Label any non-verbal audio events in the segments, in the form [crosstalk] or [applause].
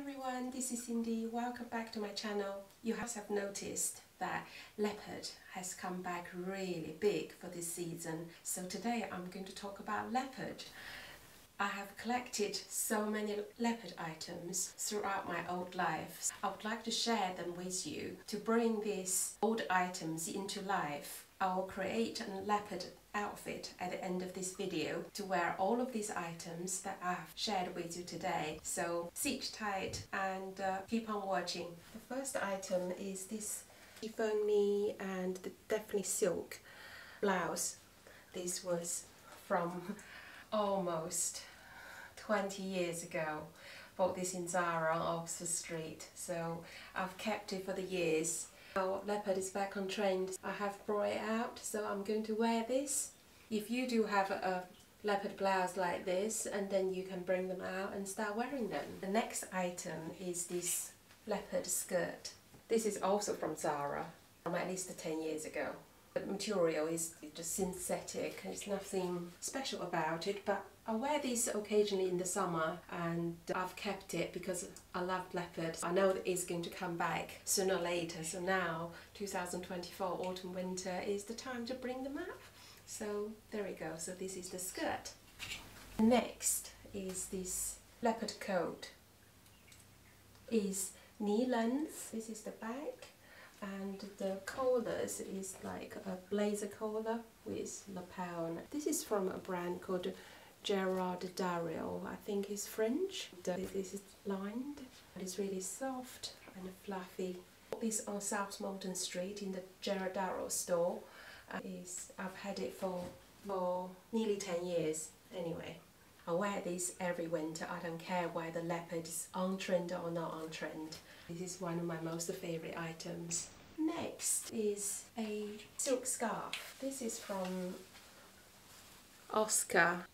everyone, this is Cyndy. Welcome back to my channel. You have noticed that leopard has come back really big for this season. So today I'm going to talk about leopard. I have collected so many leopard items throughout my old life. I would like to share them with you to bring these old items into life. I will create a leopard outfit at the end of this video to wear all of these items that I've shared with you today. So sit tight and uh, keep on watching. The first item is this chiffony and the definitely silk blouse. This was from [laughs] almost 20 years ago. Bought this in Zara on Oxford Street, so I've kept it for the years. Now leopard is back on trend. I have brought it out, so I'm going to wear this. If you do have a leopard blouse like this, and then you can bring them out and start wearing them. The next item is this leopard skirt. This is also from Zara, from at least 10 years ago. The material is just synthetic, there's nothing special about it, but I wear this occasionally in the summer and I've kept it because I love leopard. I know that it's going to come back sooner or later, so now 2024 autumn winter is the time to bring them up. So there we go, so this is the skirt. Next is this leopard coat. Is knee length, this is the back and the collars is like a blazer collar with lapel. This is from a brand called Gerard Darel. I think it's French. This is lined. It's really soft and fluffy. This on South Molton Street in the Gerard Darel store. Uh, is I've had it for for nearly 10 years anyway. I wear this every winter. I don't care whether leopard is on trend or not on trend. This is one of my most favourite items. Next is a silk scarf. This is from Oscar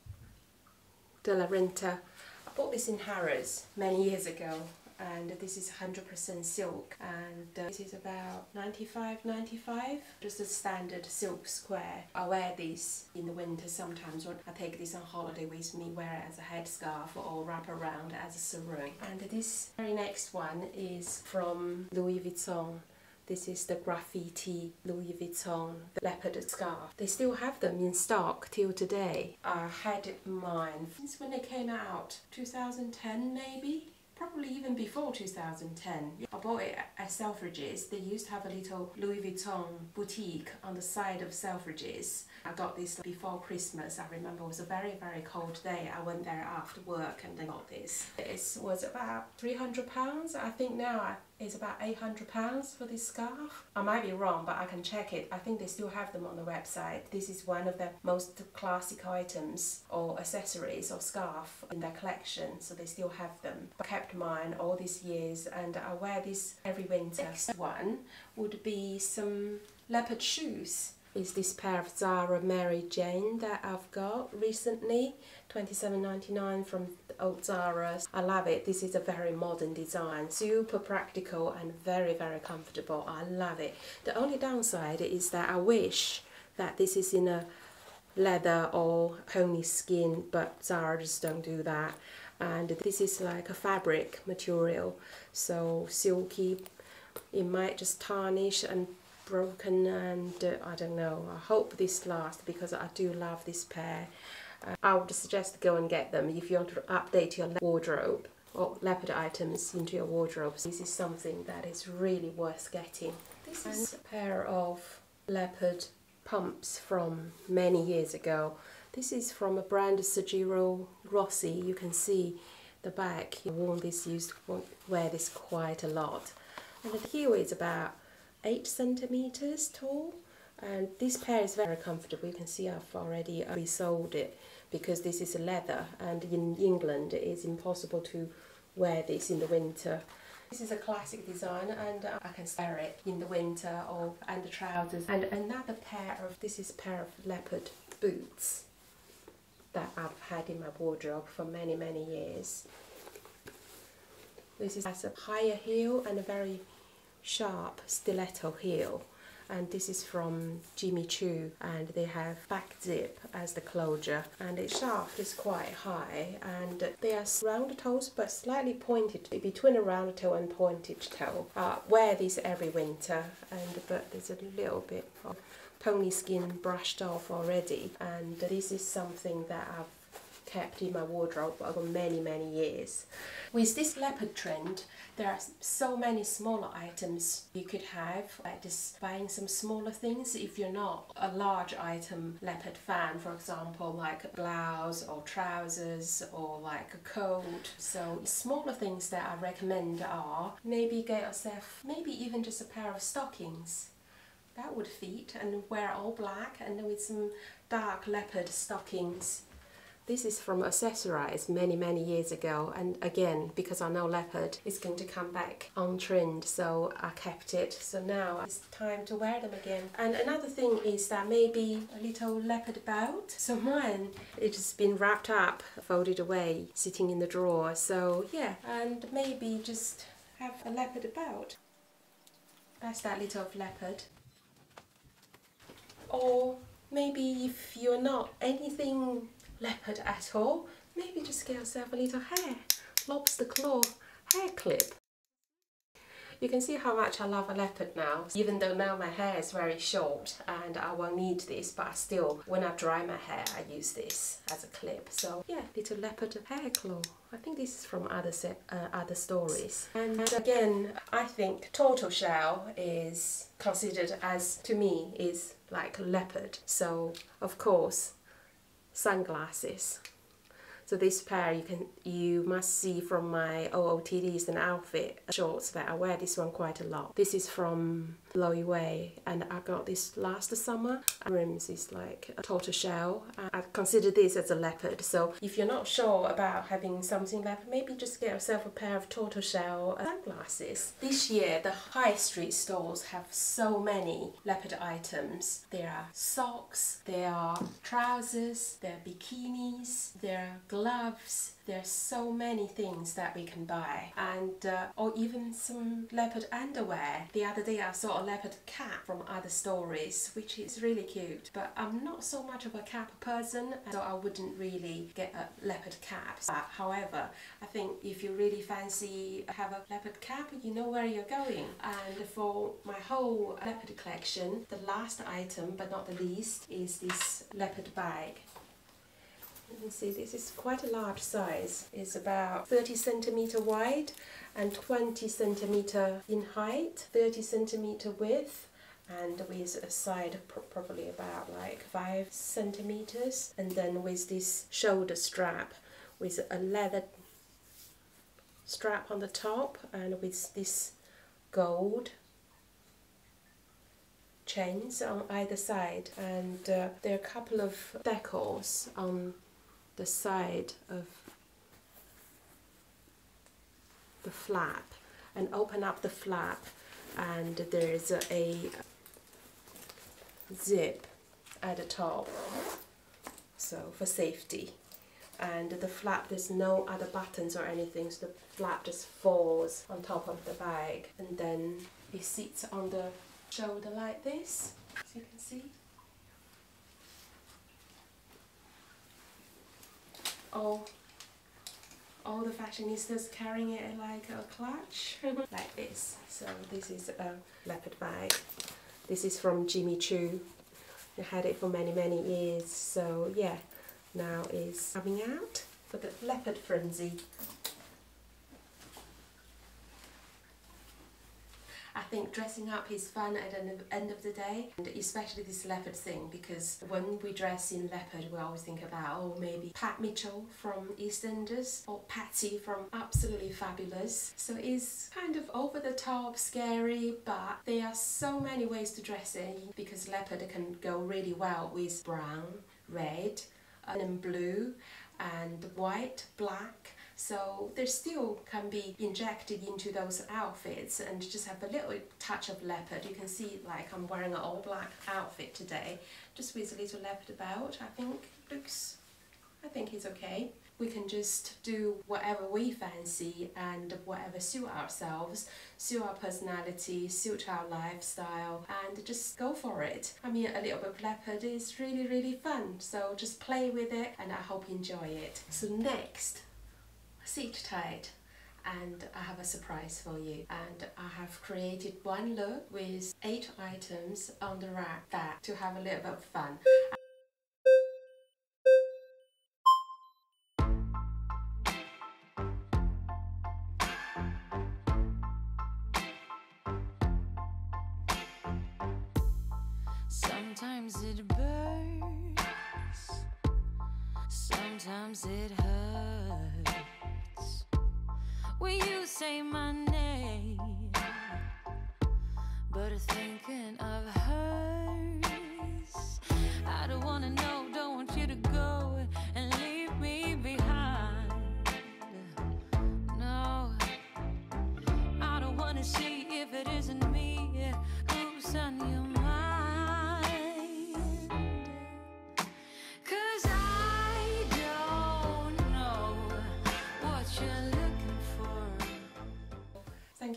de la Renta. I bought this in Harrods many years ago and this is 100% silk and uh, this is about 95 95 just a standard silk square I wear this in the winter sometimes when I take this on holiday with me wear it as a headscarf or wrap around as a sarong and this very next one is from Louis Vuitton this is the graffiti Louis Vuitton leopard scarf. They still have them in stock till today. I had mine since when they came out, 2010 maybe? Probably even before 2010. I bought it at Selfridges. They used to have a little Louis Vuitton boutique on the side of Selfridges. I got this before Christmas. I remember it was a very, very cold day. I went there after work and then got this. It was about £300. I think now it's about £800 for this scarf. I might be wrong, but I can check it. I think they still have them on the website. This is one of the most classic items or accessories or scarf in their collection, so they still have them. I kept mine all these years and I wear this every winter. Next one would be some leopard shoes is this pair of Zara Mary Jane that I've got recently 27.99 from old Zara's I love it. This is a very modern design super practical and very very comfortable. I love it. The only downside is that I wish that this is in a leather or pony skin but Zara just don't do that. And this is like a fabric material so silky. It might just tarnish and broken and uh, I don't know I hope this lasts because I do love this pair. Uh, I would suggest to go and get them. If you want to update your wardrobe or leopard items into your wardrobe this is something that is really worth getting. This is a pair of leopard pumps from many years ago. This is from a brand Sergio Rossi. You can see the back. You worn this used wear this quite a lot. And the heel is about 8 centimeters tall. And this pair is very comfortable. You can see I've already resold it because this is a leather and in England it is impossible to wear this in the winter. This is a classic design and uh, I can wear it in the winter or and the trousers. And another pair of this is pair of leopard boots that I've had in my wardrobe for many many years. This is has a higher heel and a very sharp stiletto heel. And this is from Jimmy Choo and they have back zip as the closure. And its shaft is quite high and they are round toes but slightly pointed between a round toe and pointed toe. I wear these every winter. And but there's a little bit of pony skin brushed off already. And this is something that I've kept in my wardrobe over many many years. With this leopard trend there are so many smaller items you could have like just buying some smaller things if you're not a large item leopard fan for example like a blouse or trousers or like a coat. So smaller things that I recommend are maybe get yourself maybe even just a pair of stockings. That would fit and wear all black and with some dark leopard stockings this is from Accessorize many, many years ago. And again, because I know leopard is going to come back on trend, so I kept it. So now it's time to wear them again. And another thing is that maybe a little leopard belt. So mine, it has been wrapped up, folded away, sitting in the drawer. So yeah, and maybe just have a leopard belt. That's that little leopard. Or maybe if you're not anything leopard at all, maybe just get yourself a little hair, lobster claw hair clip. You can see how much I love a leopard now, even though now my hair is very short and I won't need this, but I still, when I dry my hair, I use this as a clip. So yeah, little leopard hair claw. I think this is from other set, uh, other stories. And again, I think tortoiseshell is considered as, to me, is like leopard. So of course, sunglasses. So this pair you can you must see from my OOTDs and outfit shorts that I wear this one quite a lot. This is from Loewe and I got this last summer. Rims is like a tortoiseshell. I consider this as a leopard so if you're not sure about having something leopard maybe just get yourself a pair of tortoiseshell sunglasses. This year the high street stores have so many leopard items. There are socks, there are trousers, there are bikinis, there are gloves, there's so many things that we can buy. And uh, or even some leopard underwear. The other day I saw a leopard cap from other stories which is really cute. But I'm not so much of a cap person so I wouldn't really get a leopard cap. But however I think if you really fancy have a leopard cap you know where you're going. And for my whole leopard collection the last item but not the least is this leopard bag you can see this is quite a large size. It's about 30 centimeter wide and 20 centimeter in height, 30 centimeter width and with a side probably about like 5 centimeters and then with this shoulder strap with a leather strap on the top and with this gold chains on either side and uh, there are a couple of decals on the side of the flap and open up the flap and there's a, a zip at the top. So for safety. And the flap there's no other buttons or anything so the flap just falls on top of the bag. And then it sits on the shoulder like this as you can see all all the fashionistas carrying it like a clutch. [laughs] Like this. So this is a leopard bag this is from Jimmy Choo. I had it for many many years. So yeah. Now is coming out for the leopard frenzy I think dressing up is fun at the end of the day, and especially this leopard thing, because when we dress in leopard, we always think about, oh, maybe Pat Mitchell from EastEnders or Patsy from Absolutely Fabulous. So it's kind of over the top, scary, but there are so many ways to dress it because leopard can go really well with brown, red, and blue, and white, black, so they still can be injected into those outfits and just have a little touch of leopard. You can see like I'm wearing an all black outfit today, just with a little leopard belt. I think looks, I think it's okay. we can just do whatever we fancy and whatever suit ourselves, suit our personality, suit our lifestyle, and just go for it. I mean, a little bit of leopard is really, really fun, so just play with it, and I hope you enjoy it. So next, sit tight and I have a surprise for you. And I have created one look with eight items on the rack that to have a little bit of fun. Sometimes it burns, sometimes it hurts. When you say my name, but thinking of hers,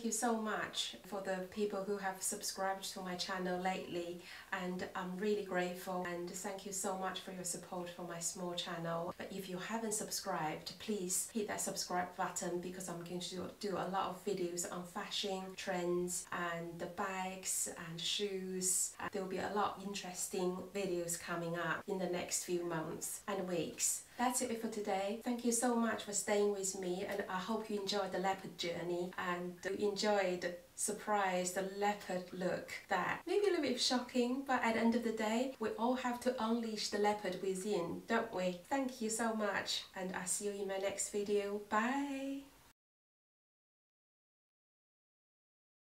you so much for the people who have subscribed to my channel lately and I'm really grateful and thank you so much for your support for my small channel. But if you haven't subscribed, please hit that subscribe button because I'm going to do, a lot of videos on fashion, trends and the bags and shoes. There will be a lot of interesting videos coming up in the next few months and weeks. That's it for today. Thank you so much for staying with me and I hope you enjoyed the leopard journey and you enjoyed the surprise, the leopard look that maybe a little bit shocking but at the end of the day we all have to unleash the leopard within, don't we? Thank you so much and I'll see you in my next video. Bye!